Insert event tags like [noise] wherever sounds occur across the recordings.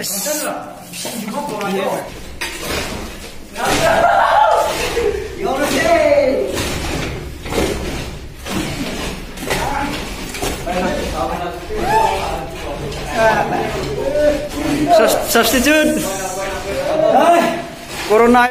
よしもっと待てよなんだよろしいそして10コロナ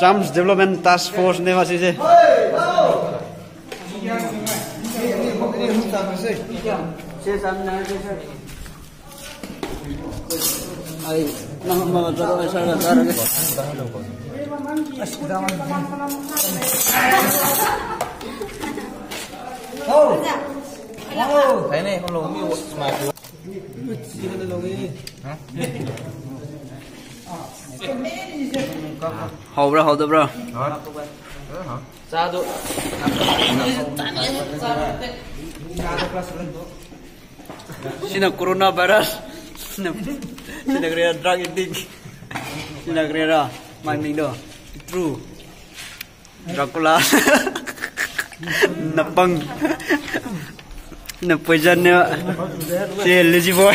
Trump's Development Task Force ne ma sise. Ay, nama mama taro ay sara taro. Oh. Oh, thấy này không lồng miêu mà. Hả? 好不啦，好的不啦。好。咋都？现在 corona virus，现在现在个人 drug addict，现在个人啊，卖命的，true，抓过啦，那崩，那 poison 呢？这 lazy boy。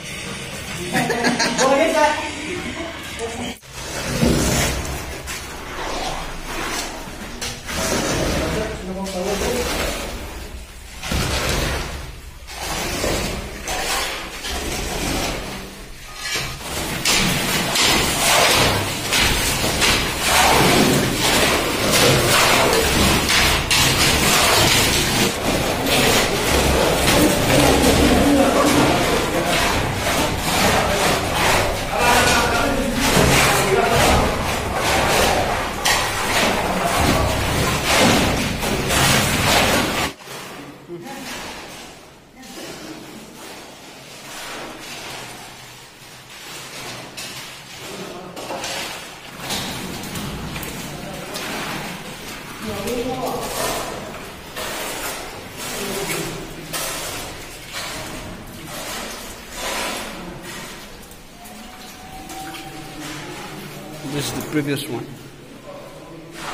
This is the previous one.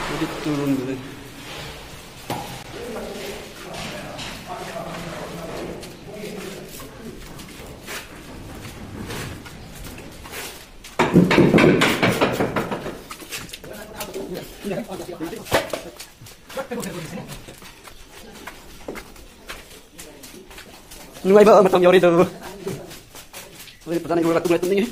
Put it Yeah. Nuai bawa macam yori tu. Tapi pertanyaan gue waktu mulai tu ni.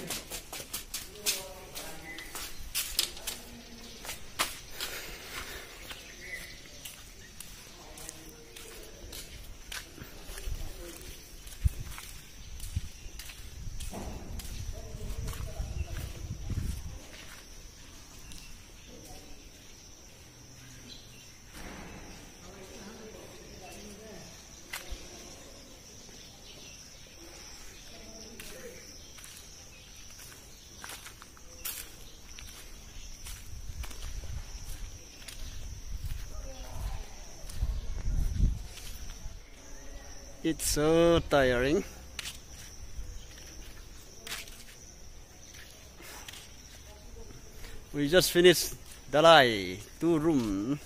It's so tiring. We just finished Dalai, two room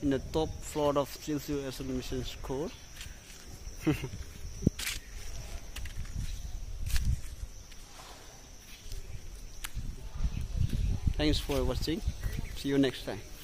in the top floor of Chilsu Asian Mission School. [laughs] Thanks for watching. See you next time.